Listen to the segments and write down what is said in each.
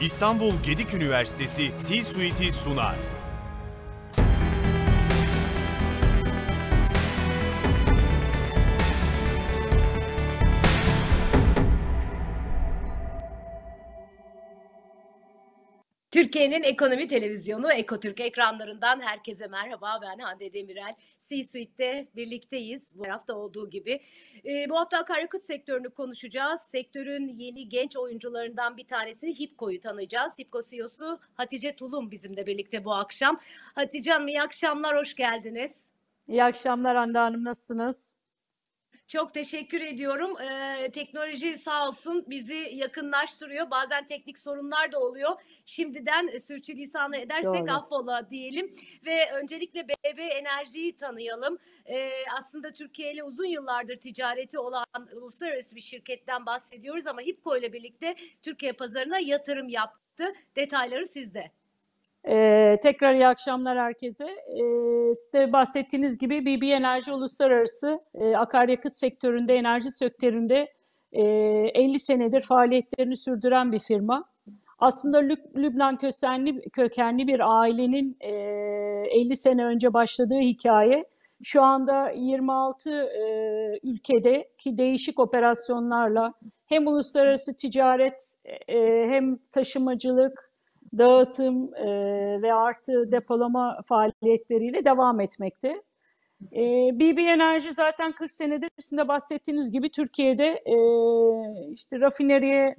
İstanbul Gedik Üniversitesi C-Suite'i sunar. Türkiye'nin ekonomi televizyonu Ekotürk ekranlarından herkese merhaba. Ben Hande Demirel. C-Suite'de birlikteyiz. Bu hafta olduğu gibi. Ee, bu hafta akaryakıt sektörünü konuşacağız. Sektörün yeni genç oyuncularından bir tanesini Hipko'yu tanıyacağız. Hipko CEO'su Hatice Tulum bizimle birlikte bu akşam. Hatice Hanım iyi akşamlar, hoş geldiniz. İyi akşamlar Hande Hanım, nasılsınız? Çok teşekkür ediyorum. Ee, teknoloji sağ olsun bizi yakınlaştırıyor. Bazen teknik sorunlar da oluyor. Şimdiden sürçülisanı edersek Doğru. affola diyelim. Ve öncelikle BB Enerji'yi tanıyalım. Ee, aslında Türkiye ile uzun yıllardır ticareti olan uluslararası bir şirketten bahsediyoruz ama Hipko ile birlikte Türkiye pazarına yatırım yaptı. Detayları sizde. Ee, tekrar iyi akşamlar herkese. Ee, size bahsettiğiniz gibi BB Enerji Uluslararası e, akaryakıt sektöründe, enerji sektöründe e, 50 senedir faaliyetlerini sürdüren bir firma. Aslında Lüb- Lübnan kökenli, kökenli bir ailenin e, 50 sene önce başladığı hikaye şu anda 26 e, ülkedeki değişik operasyonlarla hem uluslararası ticaret e, hem taşımacılık, dağıtım e, ve artı depolama faaliyetleriyle devam etmekte. E, BB Enerji zaten 40 senedir sizin de bahsettiğiniz gibi Türkiye'de e, işte rafineriye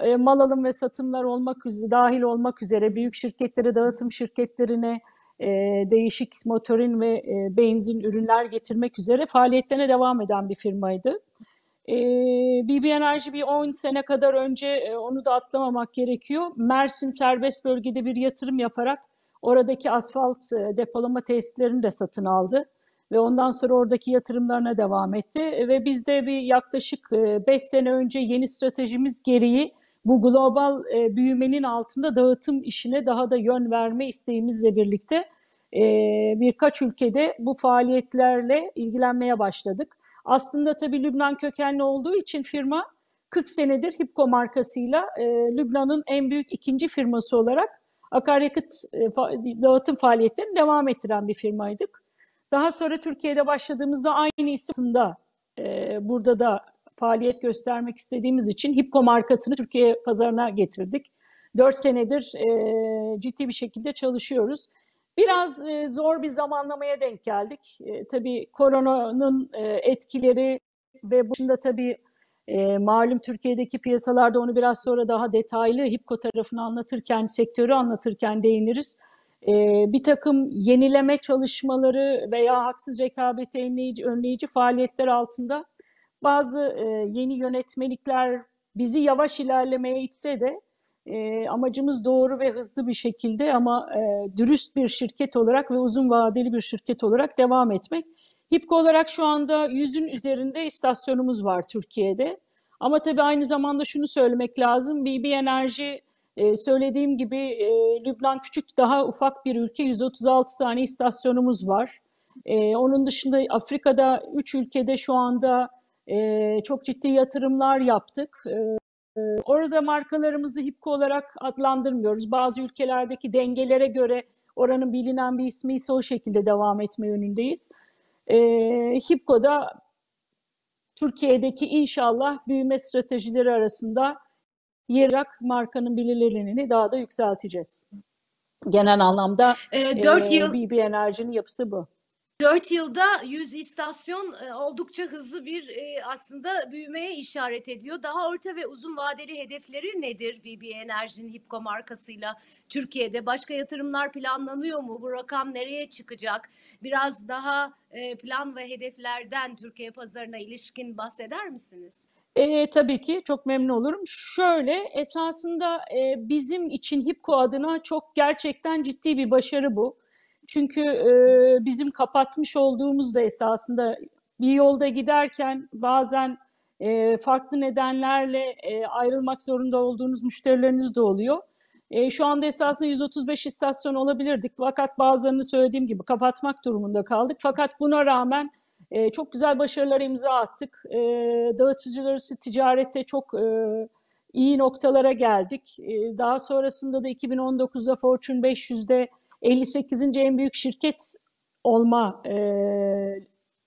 e, mal alım ve satımlar olmak üzere dahil olmak üzere büyük şirketlere, dağıtım şirketlerine e, değişik motorin ve e, benzin ürünler getirmek üzere faaliyetlerine devam eden bir firmaydı. E, BB Enerji bir 10 sene kadar önce e, onu da atlamamak gerekiyor. Mersin serbest bölgede bir yatırım yaparak oradaki asfalt e, depolama tesislerini de satın aldı ve ondan sonra oradaki yatırımlarına devam etti ve biz de bir yaklaşık 5 sene önce yeni stratejimiz gereği bu global e, büyümenin altında dağıtım işine daha da yön verme isteğimizle birlikte e, birkaç ülkede bu faaliyetlerle ilgilenmeye başladık. Aslında tabii Lübnan kökenli olduğu için firma 40 senedir Hipko markasıyla e, Lübnan'ın en büyük ikinci firması olarak akaryakıt e, fa- dağıtım faaliyetlerini devam ettiren bir firmaydık. Daha sonra Türkiye'de başladığımızda aynı isimde e, burada da faaliyet göstermek istediğimiz için Hipko markasını Türkiye pazarına getirdik. 4 senedir e, ciddi bir şekilde çalışıyoruz. Biraz e, zor bir zamanlamaya denk geldik. E, tabii koronanın e, etkileri ve başında tabii e, malum Türkiye'deki piyasalarda onu biraz sonra daha detaylı Hipko tarafını anlatırken, sektörü anlatırken değiniriz. E, bir takım yenileme çalışmaları veya haksız rekabeti önleyici, önleyici faaliyetler altında bazı e, yeni yönetmelikler bizi yavaş ilerlemeye itse de e, amacımız doğru ve hızlı bir şekilde ama e, dürüst bir şirket olarak ve uzun vadeli bir şirket olarak devam etmek. Hipko olarak şu anda yüzün üzerinde istasyonumuz var Türkiye'de. Ama tabii aynı zamanda şunu söylemek lazım. BB Enerji e, söylediğim gibi e, Lübnan küçük daha ufak bir ülke. 136 tane istasyonumuz var. E, onun dışında Afrika'da 3 ülkede şu anda e, çok ciddi yatırımlar yaptık. E, Orada markalarımızı Hipko olarak adlandırmıyoruz. Bazı ülkelerdeki dengelere göre oranın bilinen bir ismi ise o şekilde devam etme yönündeyiz. Ee, Hipko'da Türkiye'deki inşallah büyüme stratejileri arasında yer alarak markanın bilinirliğini daha da yükselteceğiz. Genel anlamda Ee, 4 e, yıl BB Enerji'nin yapısı bu. 4 yılda 100 istasyon e, oldukça hızlı bir e, aslında büyümeye işaret ediyor. Daha orta ve uzun vadeli hedefleri nedir BB Enerji'nin Hipko markasıyla Türkiye'de? Başka yatırımlar planlanıyor mu? Bu rakam nereye çıkacak? Biraz daha e, plan ve hedeflerden Türkiye pazarına ilişkin bahseder misiniz? E, tabii ki çok memnun olurum. Şöyle esasında e, bizim için Hipko adına çok gerçekten ciddi bir başarı bu. Çünkü e, bizim kapatmış olduğumuz da esasında bir yolda giderken bazen e, farklı nedenlerle e, ayrılmak zorunda olduğunuz müşterileriniz de oluyor. E, şu anda esasında 135 istasyon olabilirdik fakat bazılarını söylediğim gibi kapatmak durumunda kaldık. Fakat buna rağmen e, çok güzel başarılar imza attık. E, dağıtıcılar arası ticarette çok e, iyi noktalara geldik. E, daha sonrasında da 2019'da Fortune 500'de 58. en büyük şirket olma e,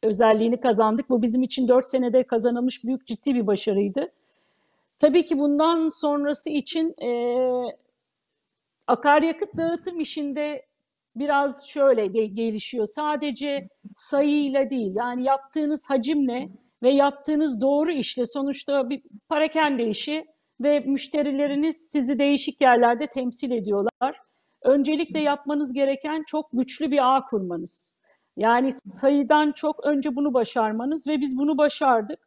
özelliğini kazandık. Bu bizim için 4 senede kazanılmış büyük ciddi bir başarıydı. Tabii ki bundan sonrası için e, akaryakıt dağıtım işinde biraz şöyle de gelişiyor. Sadece sayıyla değil yani yaptığınız hacimle ve yaptığınız doğru işle sonuçta bir parakende işi ve müşterileriniz sizi değişik yerlerde temsil ediyorlar. Öncelikle yapmanız gereken çok güçlü bir ağ kurmanız. Yani sayıdan çok önce bunu başarmanız ve biz bunu başardık.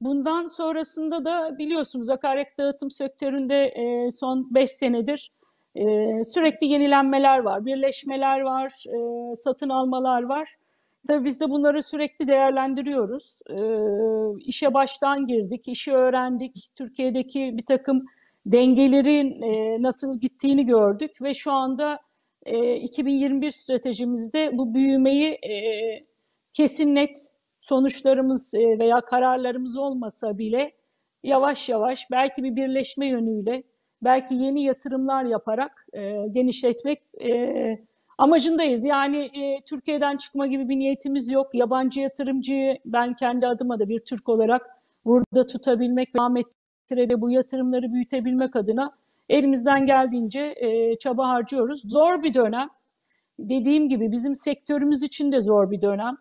Bundan sonrasında da biliyorsunuz akaryakıt dağıtım sektöründe e, son 5 senedir e, sürekli yenilenmeler var, birleşmeler var, e, satın almalar var. Tabii biz de bunları sürekli değerlendiriyoruz. E, işe baştan girdik, işi öğrendik. Türkiye'deki bir takım dengelerin e, nasıl gittiğini gördük ve şu anda e, 2021 stratejimizde bu büyümeyi e, kesin net sonuçlarımız e, veya kararlarımız olmasa bile yavaş yavaş belki bir birleşme yönüyle belki yeni yatırımlar yaparak e, genişletmek e, amacındayız. Yani e, Türkiye'den çıkma gibi bir niyetimiz yok. Yabancı yatırımcıyı ben kendi adıma da bir Türk olarak burada tutabilmek, devam ettirebilmek, bu yatırımları büyütebilmek adına elimizden geldiğince e, çaba harcıyoruz. Zor bir dönem. Dediğim gibi bizim sektörümüz için de zor bir dönem.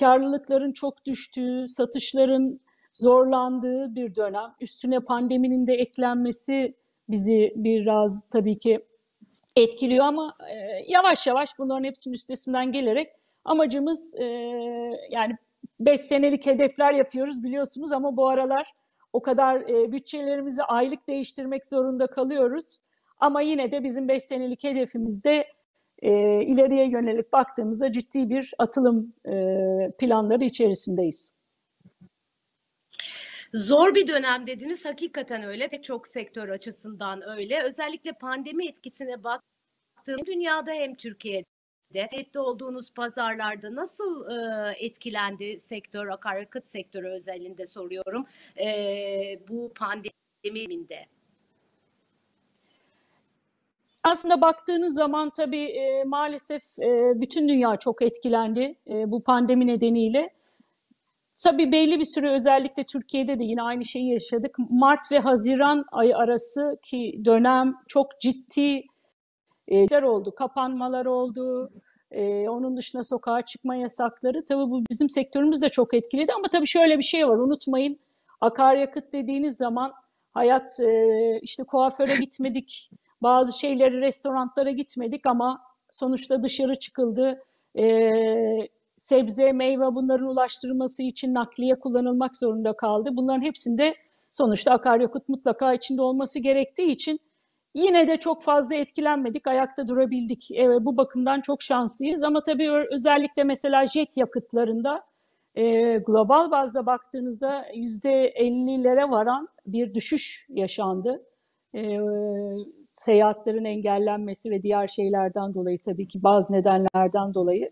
Karlılıkların çok düştüğü, satışların zorlandığı bir dönem. Üstüne pandeminin de eklenmesi bizi biraz tabii ki etkiliyor ama e, yavaş yavaş bunların hepsinin üstesinden gelerek amacımız e, yani 5 senelik hedefler yapıyoruz biliyorsunuz ama bu aralar o kadar e, bütçelerimizi aylık değiştirmek zorunda kalıyoruz. Ama yine de bizim 5 senelik hedefimizde e, ileriye yönelik baktığımızda ciddi bir atılım e, planları içerisindeyiz. Zor bir dönem dediniz. Hakikaten öyle. Pek çok sektör açısından öyle. Özellikle pandemi etkisine baktığım dünyada hem Türkiye'de ette olduğunuz pazarlarda nasıl e, etkilendi sektör, akaryakıt sektörü özelinde soruyorum e, bu pandemide? Aslında baktığınız zaman tabii e, maalesef e, bütün dünya çok etkilendi e, bu pandemi nedeniyle. Tabii belli bir süre özellikle Türkiye'de de yine aynı şeyi yaşadık. Mart ve Haziran ayı arası ki dönem çok ciddi e, oldu, kapanmalar oldu. E, onun dışında sokağa çıkma yasakları. Tabii bu bizim sektörümüz de çok etkiledi ama tabii şöyle bir şey var unutmayın. Akaryakıt dediğiniz zaman hayat e, işte kuaföre gitmedik, bazı şeyleri restoranlara gitmedik ama sonuçta dışarı çıkıldı. E, sebze, meyve bunların ulaştırılması için nakliye kullanılmak zorunda kaldı. Bunların hepsinde sonuçta akaryakıt mutlaka içinde olması gerektiği için yine de çok fazla etkilenmedik, ayakta durabildik. Evet, bu bakımdan çok şanslıyız ama tabii özellikle mesela jet yakıtlarında e, global bazda baktığınızda %50'lere varan bir düşüş yaşandı. E, seyahatlerin engellenmesi ve diğer şeylerden dolayı tabii ki bazı nedenlerden dolayı.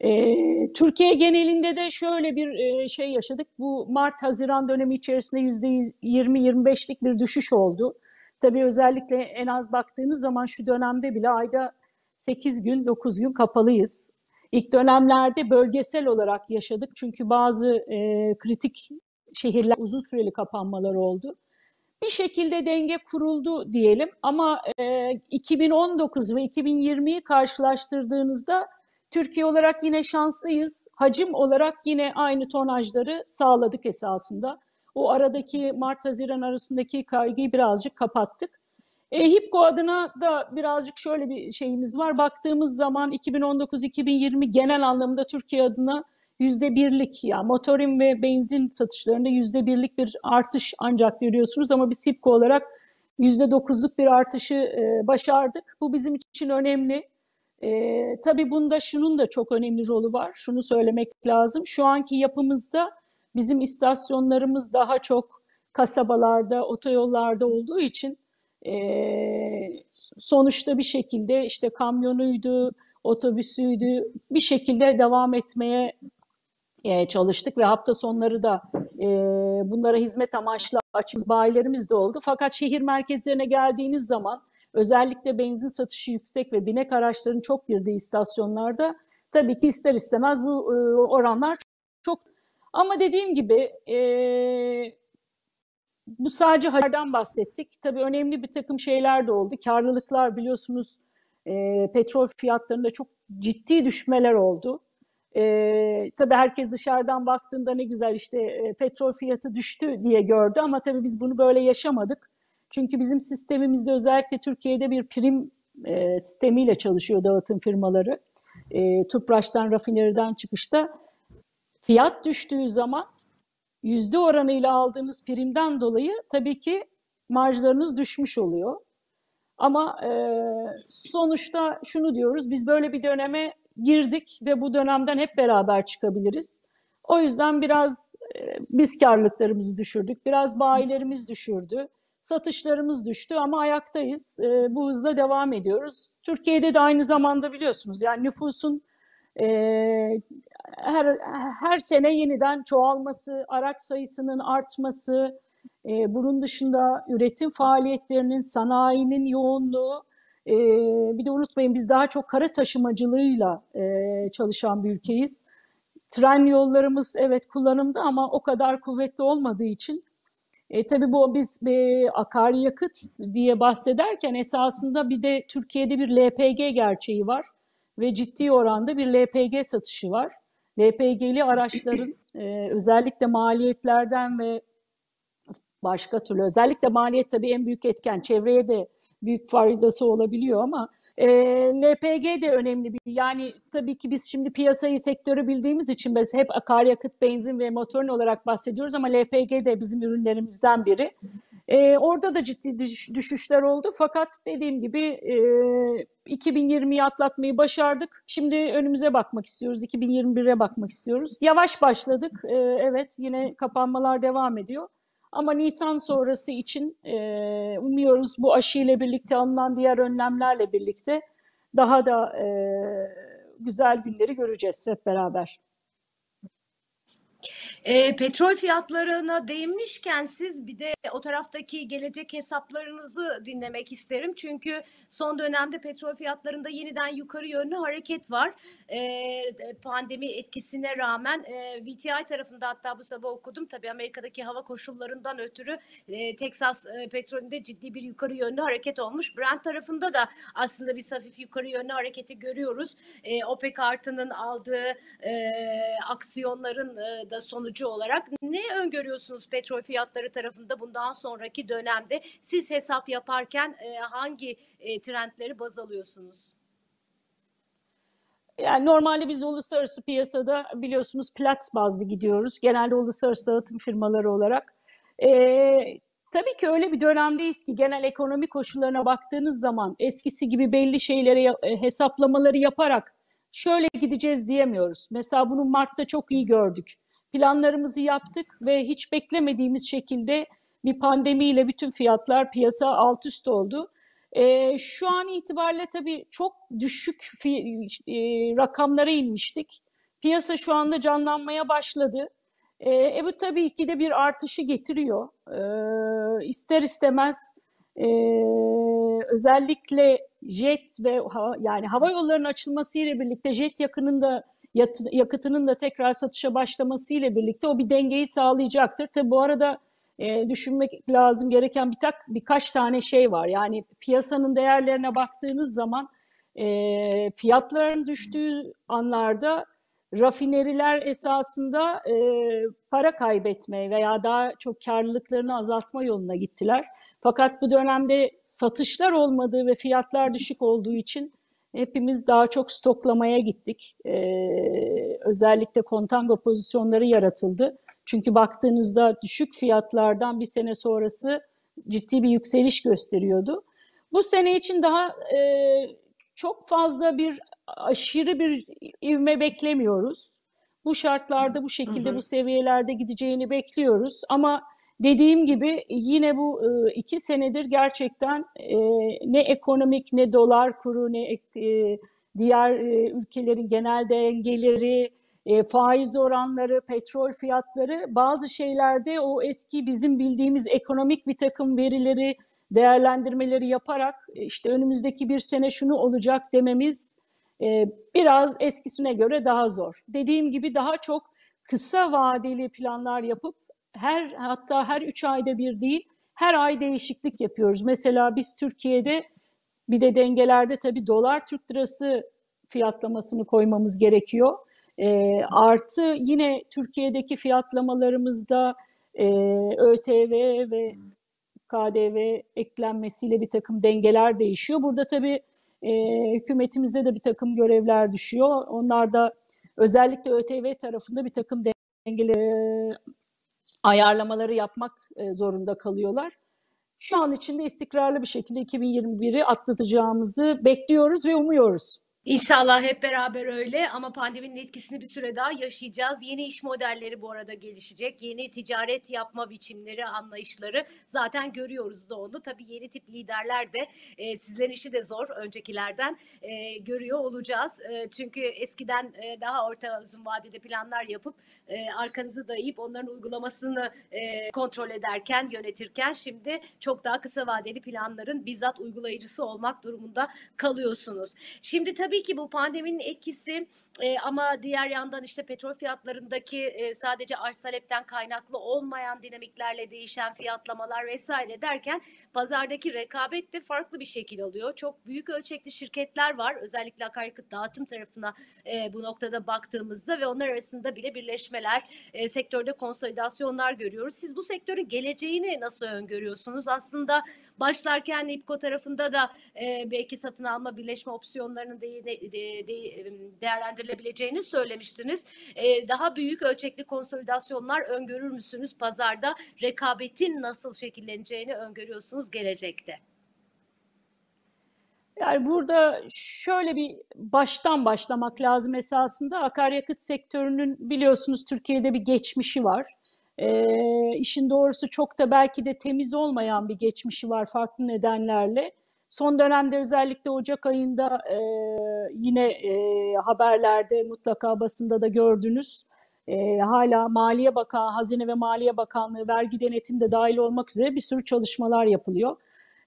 E, Türkiye genelinde de şöyle bir e, şey yaşadık. Bu Mart-Haziran dönemi içerisinde %20-25'lik bir düşüş oldu. Tabii özellikle en az baktığınız zaman şu dönemde bile ayda 8 gün, 9 gün kapalıyız. İlk dönemlerde bölgesel olarak yaşadık çünkü bazı e, kritik şehirler uzun süreli kapanmalar oldu. Bir şekilde denge kuruldu diyelim ama e, 2019 ve 2020'yi karşılaştırdığınızda Türkiye olarak yine şanslıyız. Hacim olarak yine aynı tonajları sağladık esasında. O aradaki Mart-Haziran arasındaki kaygıyı birazcık kapattık. E, HIPCO adına da birazcık şöyle bir şeyimiz var. Baktığımız zaman 2019-2020 genel anlamda Türkiye adına yüzde birlik ya yani motorin ve benzin satışlarında yüzde birlik bir artış ancak görüyorsunuz ama biz HIPCO olarak yüzde dokuzluk bir artışı e, başardık. Bu bizim için önemli. E, tabii bunda şunun da çok önemli rolü var. Şunu söylemek lazım. Şu anki yapımızda bizim istasyonlarımız daha çok kasabalarda, otoyollarda olduğu için e, sonuçta bir şekilde işte kamyonuydu, otobüsüydü bir şekilde devam etmeye e, çalıştık ve hafta sonları da e, bunlara hizmet amaçlı açmış bayilerimiz de oldu. Fakat şehir merkezlerine geldiğiniz zaman özellikle benzin satışı yüksek ve binek araçların çok girdiği istasyonlarda tabii ki ister istemez bu e, oranlar çok. Ama dediğim gibi e, bu sadece haberden bahsettik. Tabii önemli bir takım şeyler de oldu. Karlılıklar biliyorsunuz e, petrol fiyatlarında çok ciddi düşmeler oldu. E, tabii herkes dışarıdan baktığında ne güzel işte e, petrol fiyatı düştü diye gördü ama tabii biz bunu böyle yaşamadık. Çünkü bizim sistemimizde özellikle Türkiye'de bir prim e, sistemiyle çalışıyor dağıtım firmaları. E, Tüpraş'tan, rafineriden çıkışta fiyat düştüğü zaman yüzde oranıyla aldığınız primden dolayı tabii ki marjlarınız düşmüş oluyor. Ama e, sonuçta şunu diyoruz, biz böyle bir döneme girdik ve bu dönemden hep beraber çıkabiliriz. O yüzden biraz e, biz karlılıklarımızı düşürdük, biraz bayilerimiz düşürdü, satışlarımız düştü ama ayaktayız. E, bu hızla devam ediyoruz. Türkiye'de de aynı zamanda biliyorsunuz yani nüfusun e, her, her sene yeniden çoğalması, araç sayısının artması, e, bunun dışında üretim faaliyetlerinin, sanayinin yoğunluğu, e, bir de unutmayın biz daha çok kara taşımacılığıyla e, çalışan bir ülkeyiz. Tren yollarımız evet kullanımda ama o kadar kuvvetli olmadığı için e, tabii bu biz e, akaryakıt diye bahsederken esasında bir de Türkiye'de bir LPG gerçeği var ve ciddi oranda bir LPG satışı var. LPG'li araçların e, özellikle maliyetlerden ve başka türlü özellikle maliyet tabii en büyük etken çevreye de büyük faydası olabiliyor ama e, LPG de önemli bir yani tabii ki biz şimdi piyasayı sektörü bildiğimiz için biz hep akaryakıt, benzin ve motorun olarak bahsediyoruz ama LPG de bizim ürünlerimizden biri. E, orada da ciddi düş, düşüşler oldu fakat dediğim gibi e, 2020'yi atlatmayı başardık. Şimdi önümüze bakmak istiyoruz. 2021'e bakmak istiyoruz. Yavaş başladık. E, evet yine kapanmalar devam ediyor. Ama Nisan sonrası için e, umuyoruz bu aşıyla birlikte alınan diğer önlemlerle birlikte daha da e, güzel günleri göreceğiz hep beraber. E, petrol fiyatlarına değinmişken siz bir de o taraftaki gelecek hesaplarınızı dinlemek isterim. Çünkü son dönemde petrol fiyatlarında yeniden yukarı yönlü hareket var. E, pandemi etkisine rağmen e, VTI tarafında hatta bu sabah okudum. Tabii Amerika'daki hava koşullarından ötürü e, Texas e, petrolünde ciddi bir yukarı yönlü hareket olmuş. Brent tarafında da aslında bir hafif yukarı yönlü hareketi görüyoruz. E, OPEC artının aldığı e, aksiyonların e, da sonucu olarak ne öngörüyorsunuz petrol fiyatları tarafında bundan sonraki dönemde? Siz hesap yaparken e, hangi e, trendleri baz alıyorsunuz? Yani normalde biz uluslararası piyasada biliyorsunuz plat bazlı gidiyoruz. Genelde uluslararası dağıtım firmaları olarak. Ee, tabii ki öyle bir dönemdeyiz ki genel ekonomi koşullarına baktığınız zaman eskisi gibi belli şeyleri hesaplamaları yaparak şöyle gideceğiz diyemiyoruz. Mesela bunu Mart'ta çok iyi gördük. Planlarımızı yaptık ve hiç beklemediğimiz şekilde bir pandemiyle bütün fiyatlar piyasa alt üst oldu. E, şu an itibariyle tabii çok düşük e, rakamlara inmiştik. Piyasa şu anda canlanmaya başladı. E, e bu tabii ki de bir artışı getiriyor. E, ister istemez e, özellikle jet ve ha, yani hava yollarının açılması ile birlikte jet yakınında yakıtının da tekrar satışa başlaması ile birlikte o bir dengeyi sağlayacaktır. Tabi bu arada e, düşünmek lazım gereken bir tak birkaç tane şey var. Yani piyasanın değerlerine baktığınız zaman e, fiyatların düştüğü anlarda rafineriler esasında e, para kaybetme veya daha çok karlılıklarını azaltma yoluna gittiler. Fakat bu dönemde satışlar olmadığı ve fiyatlar düşük olduğu için hepimiz daha çok stoklamaya gittik. Ee, özellikle kontango pozisyonları yaratıldı. Çünkü baktığınızda düşük fiyatlardan bir sene sonrası ciddi bir yükseliş gösteriyordu. Bu sene için daha e, çok fazla bir aşırı bir ivme beklemiyoruz. Bu şartlarda bu şekilde hı hı. bu seviyelerde gideceğini bekliyoruz ama Dediğim gibi yine bu e, iki senedir gerçekten e, ne ekonomik ne dolar kuru ne e, diğer ülkelerin genel dengeleri e, faiz oranları, petrol fiyatları bazı şeylerde o eski bizim bildiğimiz ekonomik bir takım verileri, değerlendirmeleri yaparak e, işte önümüzdeki bir sene şunu olacak dememiz e, biraz eskisine göre daha zor. Dediğim gibi daha çok kısa vadeli planlar yapıp her hatta her üç ayda bir değil her ay değişiklik yapıyoruz. Mesela biz Türkiye'de bir de dengelerde tabii dolar Türk lirası fiyatlamasını koymamız gerekiyor. E, artı yine Türkiye'deki fiyatlamalarımızda e, ÖTV ve KDV eklenmesiyle bir takım dengeler değişiyor. Burada tabii e, hükümetimize de bir takım görevler düşüyor. Onlar da özellikle ÖTV tarafında bir takım dengeli e, ayarlamaları yapmak e, zorunda kalıyorlar. Şu an içinde istikrarlı bir şekilde 2021'i atlatacağımızı bekliyoruz ve umuyoruz. İnşallah hep beraber öyle ama pandeminin etkisini bir süre daha yaşayacağız. Yeni iş modelleri bu arada gelişecek. Yeni ticaret yapma biçimleri, anlayışları zaten görüyoruz da onu. Tabii yeni tip liderler de e, sizlerin işi de zor öncekilerden e, görüyor olacağız. E, çünkü eskiden e, daha orta uzun vadede planlar yapıp e, arkanızı dayayıp onların uygulamasını e, kontrol ederken, yönetirken şimdi çok daha kısa vadeli planların bizzat uygulayıcısı olmak durumunda kalıyorsunuz. Şimdi tabii ki bu pandeminin etkisi e, ama diğer yandan işte petrol fiyatlarındaki e, sadece arz talepten kaynaklı olmayan dinamiklerle değişen fiyatlamalar vesaire derken pazardaki rekabet de farklı bir şekil alıyor. Çok büyük ölçekli şirketler var özellikle akaryakıt dağıtım tarafına e, bu noktada baktığımızda ve onlar arasında bile birleşmeler, e, sektörde konsolidasyonlar görüyoruz. Siz bu sektörün geleceğini nasıl öngörüyorsunuz? Aslında başlarken İPCO tarafında da e, belki satın alma birleşme opsiyonlarının de, de, de, değerlendirilebileceğini söylemiştiniz. E, daha büyük ölçekli konsolidasyonlar öngörür müsünüz pazarda? Rekabetin nasıl şekilleneceğini öngörüyorsunuz gelecekte? Yani burada şöyle bir baştan başlamak lazım esasında. Akaryakıt sektörünün biliyorsunuz Türkiye'de bir geçmişi var. E, işin doğrusu çok da belki de temiz olmayan bir geçmişi var farklı nedenlerle. Son dönemde özellikle Ocak ayında e, yine e, haberlerde mutlaka basında da gördünüz. E, hala Maliye Bakanı, Hazine ve Maliye Bakanlığı, vergi denetim de dahil olmak üzere bir sürü çalışmalar yapılıyor.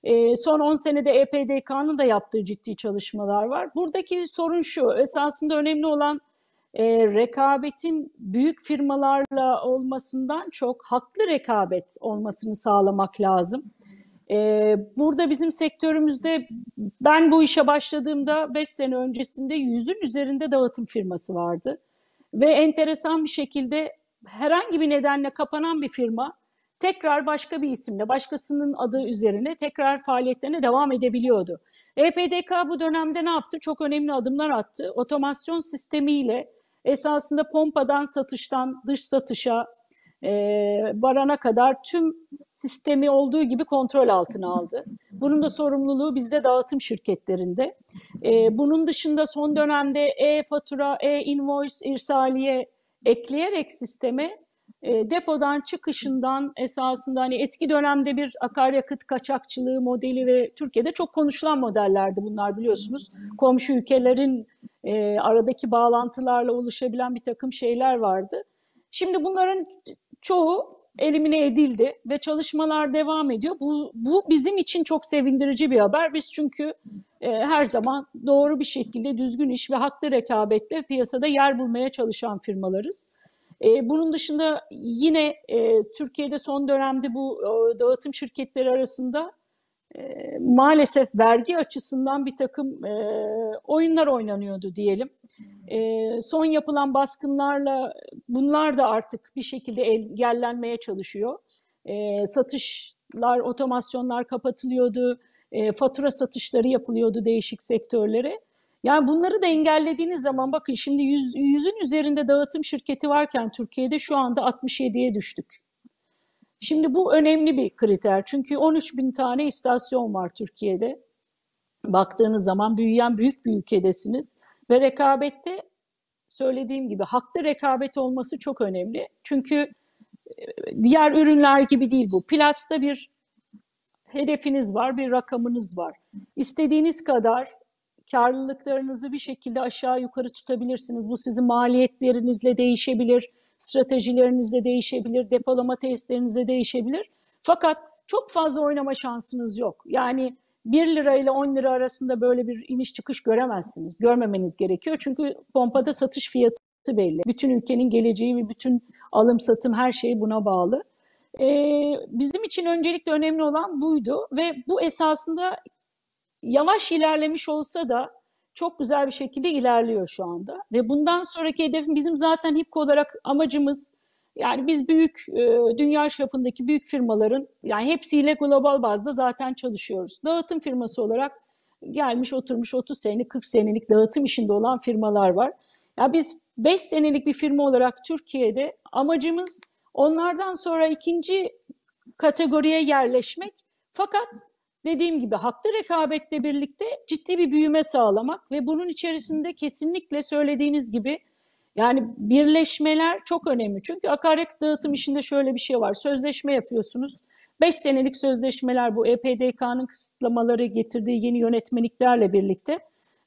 E, son 10 senede EPDK'nın da yaptığı ciddi çalışmalar var. Buradaki sorun şu, esasında önemli olan e, rekabetin büyük firmalarla olmasından çok haklı rekabet olmasını sağlamak lazım. E, burada bizim sektörümüzde ben bu işe başladığımda 5 sene öncesinde yüzün üzerinde dağıtım firması vardı. Ve enteresan bir şekilde herhangi bir nedenle kapanan bir firma tekrar başka bir isimle, başkasının adı üzerine tekrar faaliyetlerine devam edebiliyordu. EPDK bu dönemde ne yaptı? Çok önemli adımlar attı. Otomasyon sistemiyle esasında pompadan satıştan dış satışa e, varana kadar tüm sistemi olduğu gibi kontrol altına aldı. Bunun da sorumluluğu bizde dağıtım şirketlerinde. E, bunun dışında son dönemde e-fatura, e-invoice, irsaliye ekleyerek sisteme e, depodan çıkışından esasında hani eski dönemde bir akaryakıt kaçakçılığı modeli ve Türkiye'de çok konuşulan modellerdi bunlar biliyorsunuz. Komşu ülkelerin e, aradaki bağlantılarla oluşabilen bir takım şeyler vardı. Şimdi bunların çoğu elimine edildi ve çalışmalar devam ediyor. Bu, bu bizim için çok sevindirici bir haber. Biz çünkü e, her zaman doğru bir şekilde düzgün iş ve haklı rekabetle piyasada yer bulmaya çalışan firmalarız. E, bunun dışında yine e, Türkiye'de son dönemde bu e, dağıtım şirketleri arasında e, maalesef vergi açısından bir takım e, oyunlar oynanıyordu diyelim. E, son yapılan baskınlarla bunlar da artık bir şekilde engellenmeye çalışıyor. E, satışlar, otomasyonlar kapatılıyordu, e, fatura satışları yapılıyordu değişik sektörlere. Yani bunları da engellediğiniz zaman bakın şimdi yüz, yüzün üzerinde dağıtım şirketi varken Türkiye'de şu anda 67'ye düştük. Şimdi bu önemli bir kriter çünkü 13 bin tane istasyon var Türkiye'de. Baktığınız zaman büyüyen büyük bir ülkedesiniz ve rekabette söylediğim gibi haklı rekabet olması çok önemli. Çünkü e, diğer ürünler gibi değil bu. Plats'ta bir hedefiniz var, bir rakamınız var. İstediğiniz kadar karlılıklarınızı bir şekilde aşağı yukarı tutabilirsiniz. Bu sizin maliyetlerinizle değişebilir, stratejilerinizle değişebilir, depolama testlerinizle değişebilir. Fakat çok fazla oynama şansınız yok. Yani 1 lira ile 10 lira arasında böyle bir iniş çıkış göremezsiniz. Görmemeniz gerekiyor. Çünkü pompada satış fiyatı belli. Bütün ülkenin geleceği ve bütün alım satım her şey buna bağlı. Ee, bizim için öncelikle önemli olan buydu ve bu esasında yavaş ilerlemiş olsa da çok güzel bir şekilde ilerliyor şu anda. Ve bundan sonraki hedefim bizim zaten HIPCO olarak amacımız yani biz büyük e, dünya çapındaki büyük firmaların yani hepsiyle global bazda zaten çalışıyoruz. Dağıtım firması olarak gelmiş oturmuş 30 senelik 40 senelik dağıtım işinde olan firmalar var. Ya yani biz 5 senelik bir firma olarak Türkiye'de amacımız onlardan sonra ikinci kategoriye yerleşmek. Fakat dediğim gibi haklı rekabetle birlikte ciddi bir büyüme sağlamak ve bunun içerisinde kesinlikle söylediğiniz gibi yani birleşmeler çok önemli. Çünkü akaryakıt dağıtım işinde şöyle bir şey var. Sözleşme yapıyorsunuz. 5 senelik sözleşmeler bu EPDK'nın kısıtlamaları getirdiği yeni yönetmeliklerle birlikte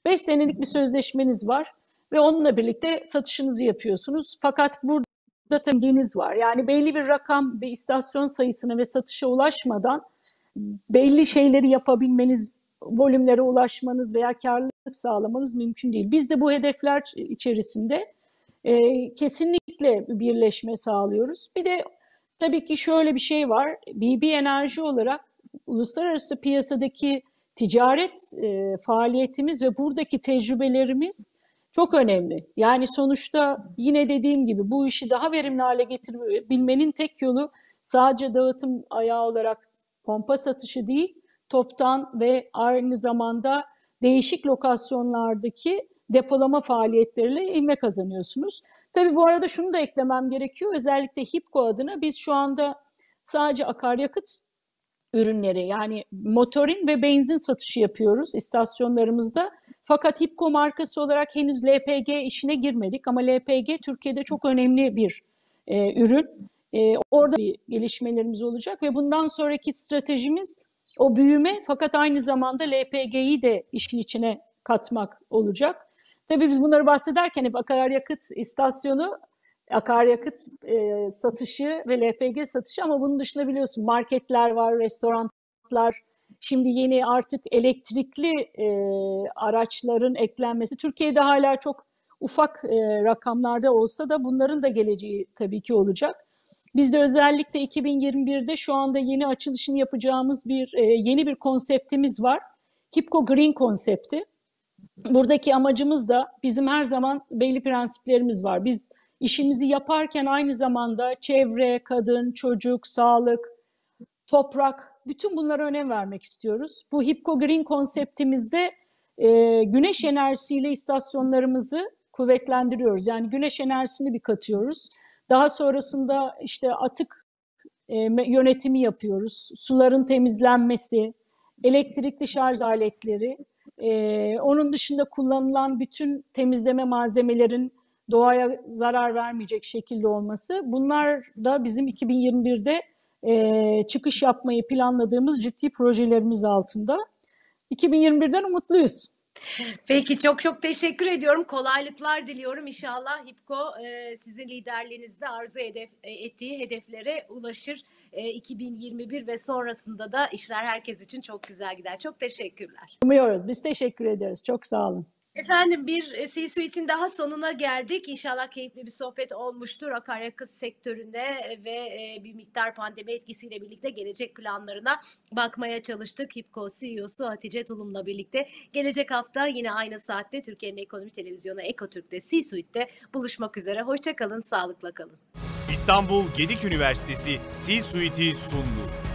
5 senelik bir sözleşmeniz var ve onunla birlikte satışınızı yapıyorsunuz. Fakat burada temkininiz var. Yani belli bir rakam bir istasyon sayısına ve satışa ulaşmadan belli şeyleri yapabilmeniz, volümlere ulaşmanız veya karlılık sağlamanız mümkün değil. Biz de bu hedefler içerisinde e, kesinlikle birleşme sağlıyoruz. Bir de tabii ki şöyle bir şey var. BB Enerji olarak uluslararası piyasadaki ticaret e, faaliyetimiz ve buradaki tecrübelerimiz çok önemli. Yani sonuçta yine dediğim gibi bu işi daha verimli hale getirebilmenin tek yolu sadece dağıtım ayağı olarak pompa satışı değil, toptan ve aynı zamanda değişik lokasyonlardaki depolama faaliyetleriyle ivme kazanıyorsunuz. Tabii bu arada şunu da eklemem gerekiyor. Özellikle HIPCO adına biz şu anda sadece akaryakıt ürünleri yani motorin ve benzin satışı yapıyoruz istasyonlarımızda. Fakat HIPCO markası olarak henüz LPG işine girmedik ama LPG Türkiye'de çok önemli bir e, ürün. Orada bir gelişmelerimiz olacak ve bundan sonraki stratejimiz o büyüme fakat aynı zamanda LPG'yi de işin içine katmak olacak. Tabii biz bunları bahsederken hep akaryakıt istasyonu, akaryakıt e, satışı ve LPG satışı ama bunun dışında biliyorsun marketler var, restoranlar, şimdi yeni artık elektrikli e, araçların eklenmesi. Türkiye'de hala çok ufak e, rakamlarda olsa da bunların da geleceği tabii ki olacak. Biz de özellikle 2021'de şu anda yeni açılışını yapacağımız bir e, yeni bir konseptimiz var. Hipco Green konsepti. Buradaki amacımız da bizim her zaman belli prensiplerimiz var. Biz işimizi yaparken aynı zamanda çevre, kadın, çocuk, sağlık, toprak bütün bunlara önem vermek istiyoruz. Bu Hipco Green konseptimizde e, güneş enerjisiyle istasyonlarımızı kuvvetlendiriyoruz. Yani güneş enerjisini bir katıyoruz. Daha sonrasında işte atık e, yönetimi yapıyoruz. Suların temizlenmesi, elektrikli şarj aletleri, e, onun dışında kullanılan bütün temizleme malzemelerin doğaya zarar vermeyecek şekilde olması. Bunlar da bizim 2021'de e, çıkış yapmayı planladığımız ciddi projelerimiz altında. 2021'den umutluyuz. Peki çok çok teşekkür ediyorum. Kolaylıklar diliyorum. İnşallah HIPCO e, sizin liderliğinizde arzu hedef, e, ettiği hedeflere ulaşır. E, 2021 ve sonrasında da işler herkes için çok güzel gider. Çok teşekkürler. Umuyoruz. Biz teşekkür ederiz. Çok sağ olun. Efendim bir e, C-Suite'in daha sonuna geldik. İnşallah keyifli bir sohbet olmuştur akaryakıt sektöründe ve e, bir miktar pandemi etkisiyle birlikte gelecek planlarına bakmaya çalıştık. HIPCO CEO'su Hatice Tulum'la birlikte. Gelecek hafta yine aynı saatte Türkiye'nin ekonomi televizyonu Ekotürk'te C-Suite'de buluşmak üzere. Hoşçakalın, sağlıkla kalın. İstanbul Gedik Üniversitesi C-Suite'i sundu.